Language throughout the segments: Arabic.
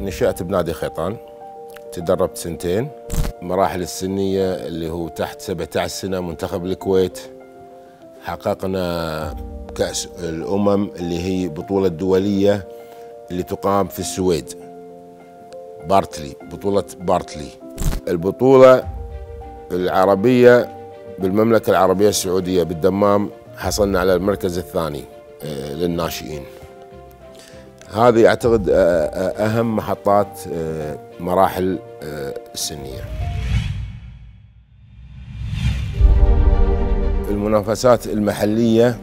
نشأت بنادي خيطان تدربت سنتين. مراحل السنية اللي هو تحت 17 سنة منتخب الكويت. حققنا كأس الأمم اللي هي بطولة دولية اللي تقام في السويد. بارتلي بطولة بارتلي. البطولة العربية بالمملكة العربية السعودية بالدمام حصلنا على المركز الثاني آه، للناشئين. هذه أعتقد آه، آه، أهم محطات مراحل السنية. المنافسات المحلية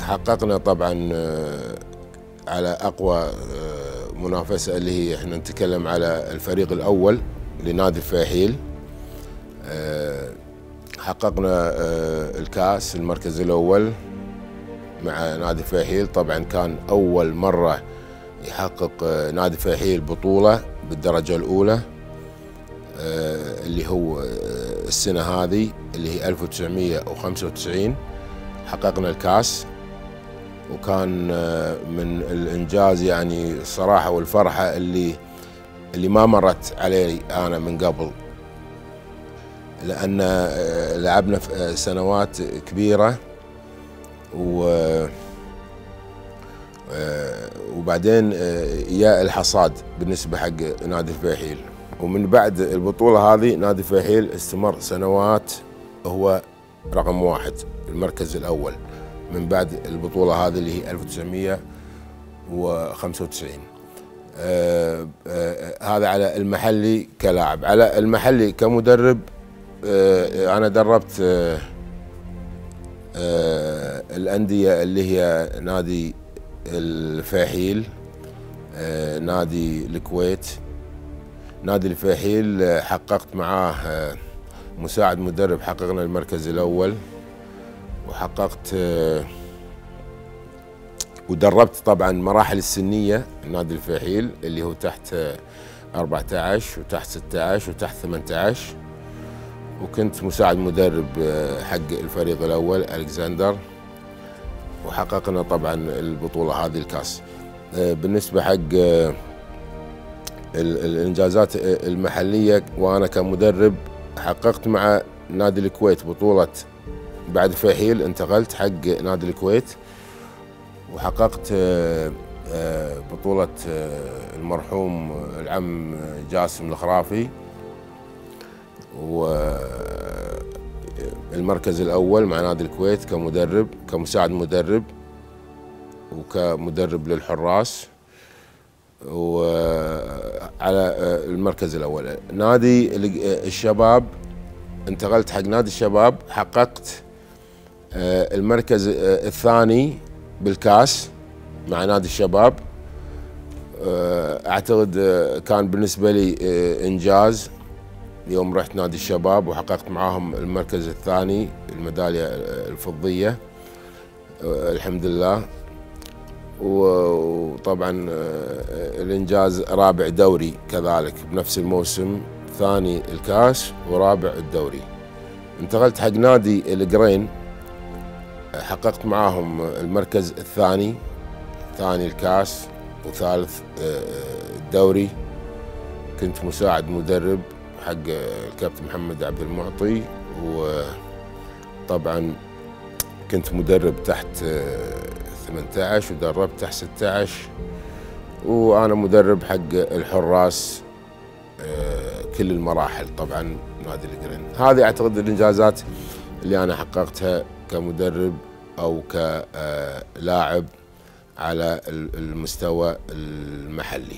حققنا طبعا على أقوى منافسة اللي هي إحنا نتكلم على الفريق الأول لنادي الفاحيل. حققنا آه، الكأس المركز الأول. مع نادي فاحيل طبعا كان أول مرة يحقق آه، نادي فاحيل بطولة بالدرجة الأولى آه، اللي هو السنة هذه اللي هي 1995 حققنا الكاس وكان من الإنجاز يعني الصراحة والفرحة اللي اللي ما مرت علي أنا من قبل. لأن آه، لعبنا آه، سنوات كبيرة و آه، وبعدين يا الحصاد بالنسبة حق نادي الفيحيل ومن بعد البطولة هذه نادي الفيحيل استمر سنوات هو رقم واحد المركز الأول. من بعد البطولة هذه اللي هي 1995 آه آه هذا على المحلي كلاعب. على المحلي كمدرب آه، أنا دربت آه، آه، الأندية اللي هي نادي الفاحيل نادي الكويت. نادي الفاحيل حققت معاه مساعد مدرب حققنا المركز الأول. وحققت ودربت طبعا مراحل السنية نادي الفاحيل اللي هو تحت 14 وتحت 16 وتحت 18 وكنت مساعد مدرب آه، حق الفريق الأول ألكسندر. وحققنا طبعا البطولة هذه الكاس. آه، بالنسبة حق آه، الإنجازات المحلية وأنا كمدرب حققت مع نادي الكويت بطولة بعد فحيل انتقلت حق نادي الكويت وحققت بطولة المرحوم العم جاسم الخرافي. والمركز الأول مع نادي الكويت كمدرب كمساعد مدرب وكمدرب للحراس. وعلى المركز الأول. نادي الشباب انتقلت حق نادي الشباب حققت المركز الثاني بالكاس مع نادي الشباب. أعتقد كان بالنسبة لي إنجاز. يوم رحت نادي الشباب وحققت معاهم المركز الثاني الميدالية الفضية. الحمد لله. وطبعا آه، الإنجاز رابع دوري كذلك بنفس الموسم. ثاني الكاس ورابع الدوري. انتقلت حق نادي القرين حققت معاهم المركز الثاني ثاني الكاس وثالث آه، الدوري كنت مساعد مدرب حق الكابتن محمد عبد المعطي وطبعا كنت مدرب تحت 18 ودربت تحت 16 وأنا مدرب حق الحراس آه، كل المراحل طبعا نادي القرن هذه أعتقد الإنجازات اللي أنا حققتها كمدرب أو كلاعب على المستوى المحلي.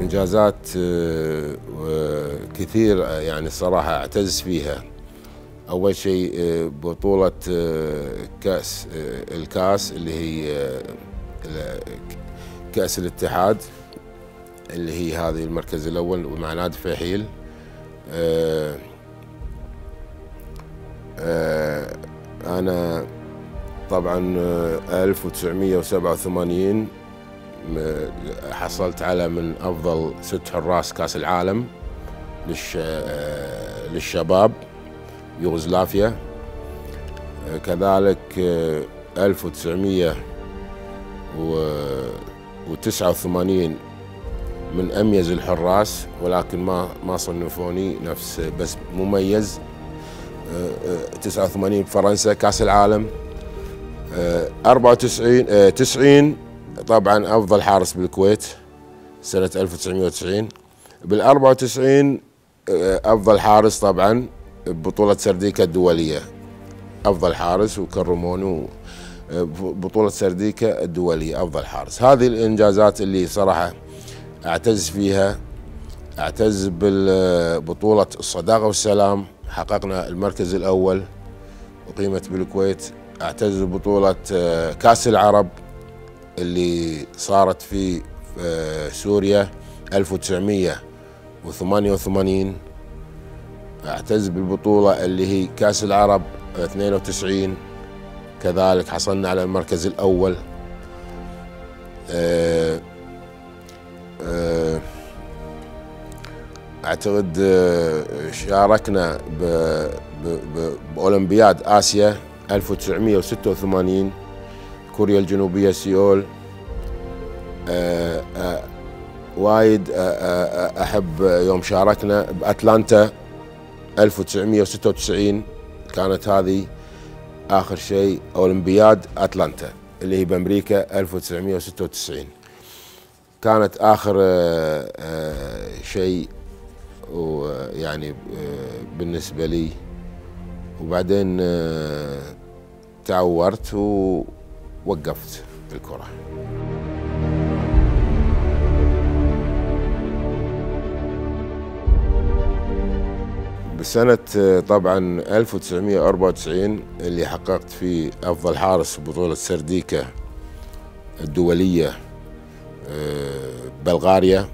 إنجازات آه، كثير آه، يعني الصراحه أعتز فيها. أول شيء آه، بطولة كأس الكأس اللي هي كأس الاتحاد اللي هي هذه المركز الأول مع نادي فحيل. أنا طبعا 1987 حصلت على من أفضل ست حراس كأس العالم للشباب يوغوسلافيا. كذلك 1989 من أميز الحراس ولكن ما ما صنفوني نفس بس مميز. 89 بفرنسا كأس العالم. 94 90 طبعا أفضل حارس بالكويت سنة 1990 بال 94 أفضل حارس طبعا ببطولة سرديكا الدولية. أفضل حارس وكرموني بطوله سرديكا الدولية. أفضل حارس. هذه الإنجازات اللي صراحة أعتز فيها أعتز بالبطولة الصداقه والسلام. حققنا المركز الأول اقيمت بالكويت. أعتز ببطولة كأس العرب. اللي صارت في سوريا 1988 اعتز بالبطولة اللي هي كأس العرب 92 كذلك حصلنا على المركز الأول. آه، آه، أعتقد آه، شاركنا بأولمبياد آسيا 1986 كوريا الجنوبية سيول. وايد أحب يوم شاركنا بأتلانتا 1996 كانت هذه آخر شيء أولمبياد أتلانتا اللي هي بأمريكا 1996 كانت آخر شيء ويعني بالنسبة لي. وبعدين تعورت ووقفت الكرة. بسنة طبعا 1994 اللي حققت فيه أفضل حارس بطولة سرديكا الدولية بلغاريا.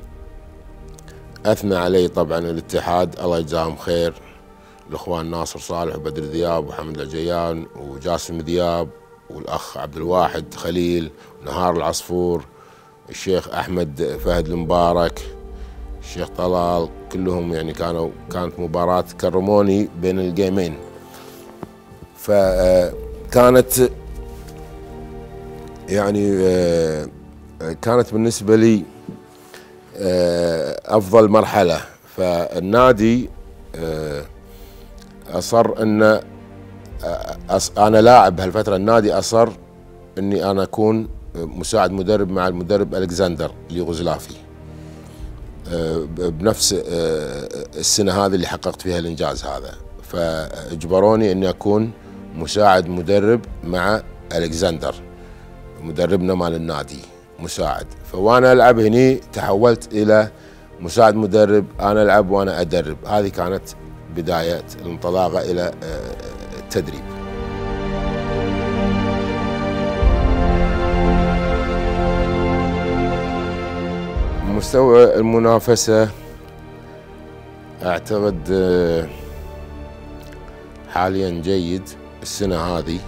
أثنى علي طبعا الاتحاد. الله يجزاهم خير. الإخوان ناصر صالح وبدر ذياب وحمد العجيان وجاسم ذياب والأخ عبد الواحد خليل نهار العصفور الشيخ أحمد فهد المبارك الشيخ طلال كلهم يعني كانوا كانت مباراة كرموني بين الجيمين. فكانت يعني كانت بالنسبة لي أفضل مرحلة. فالنادي أصر أن أنا لاعب بهالفترة النادي أصر أني أنا أكون مساعد مدرب مع المدرب ألكسندر اليوغوسلافي بنفس السنة هذه اللي حققت فيها الإنجاز هذا. فأجبروني إني أكون مساعد مدرب مع ألكسندر مدربنا مال النادي مساعد. فوأنا ألعب هني تحولت إلى مساعد مدرب أنا ألعب وأنا أدرب. هذه كانت بداية الانطلاقة إلى التدريب مستوى المنافسة أعتقد آه، حاليا جيد السنة هذه.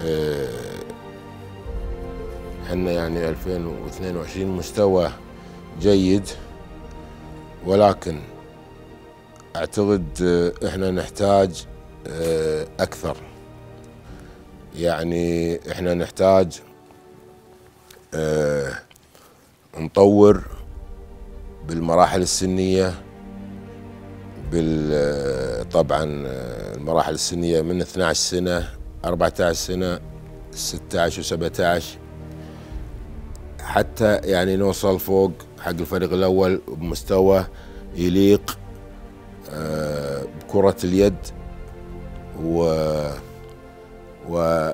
آه، إحنا يعني 2022 مستوى جيد. ولكن أعتقد آه، إحنا نحتاج أكثر. يعني إحنا نحتاج نطور بالمراحل السنية بال طبعا المراحل السنية من 12 سنة 14 سنة 16 و17 حتى يعني نوصل فوق حق الفريق الأول بمستوى يليق آه، بكرة اليد. و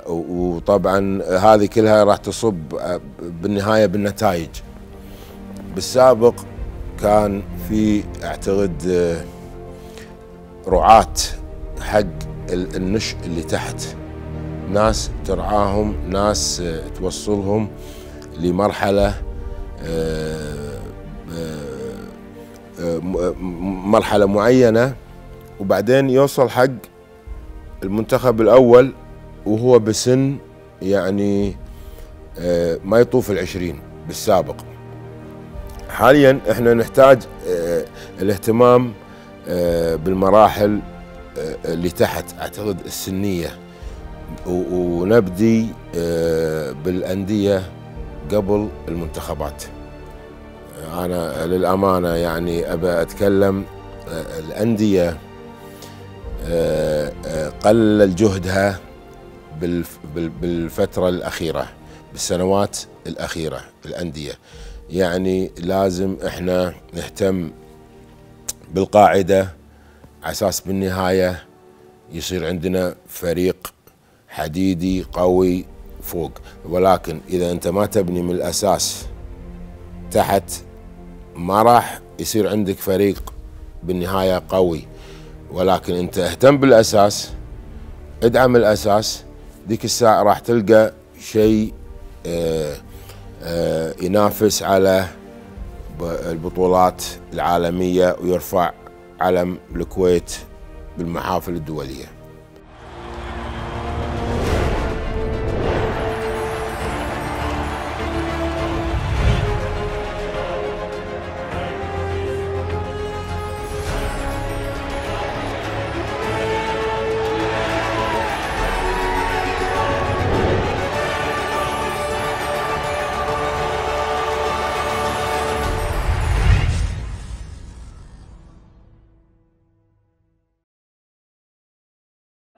وطبعا هذه كلها راح تصب بالنهاية بالنتائج. بالسابق كان في أعتقد آه، رعاة حق النش اللي تحت. ناس ترعاهم ناس آه، توصلهم لمرحلة آه، مرحلة معينة وبعدين يوصل حق المنتخب الأول وهو بسن يعني ما يطوف العشرين بالسابق. حاليا إحنا نحتاج آه الاهتمام آه بالمراحل اللي تحت. أعتقد السنية. ونبدي بالأندية قبل المنتخبات. أنا للأمانة يعني أبى أتكلم الأندية قلل جهدها بالفترة الأخيرة بالسنوات الأخيرة الأندية. يعني لازم إحنا نهتم بالقاعدة على أساس بالنهاية يصير عندنا فريق حديدي قوي فوق. ولكن إذا أنت ما تبني من الأساس تحت ما راح يصير عندك فريق بالنهاية قوي. ولكن انت اهتم بالأساس ادعم الأساس ذيك الساعة راح تلقى شيء آه، آه، ينافس على البطولات العالمية ويرفع علم الكويت بالمحافل الدولية.